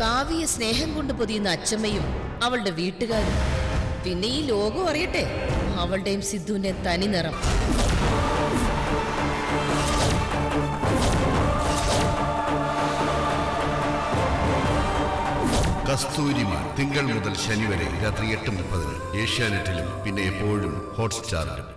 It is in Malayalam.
കാവ്യ സ്നേഹം കൊണ്ട് പൊതിയുന്ന അച്ചമ്മയും അവളുടെ വീട്ടുകാരും. പിന്നെ ഈ ലോകം അറിയട്ടെ. അവളുടെയും സിദ്ധുവിന്റെ തനി നിറം. കസ്തൂരിമാൻ തിങ്കൾ മുതൽ ശനി വരെ രാത്രി എട്ട് മുപ്പതിന് ഏഷ്യാനെറ്റിലും പിന്നെ എപ്പോഴും ഹോട്ട്സ്റ്റാറിലും.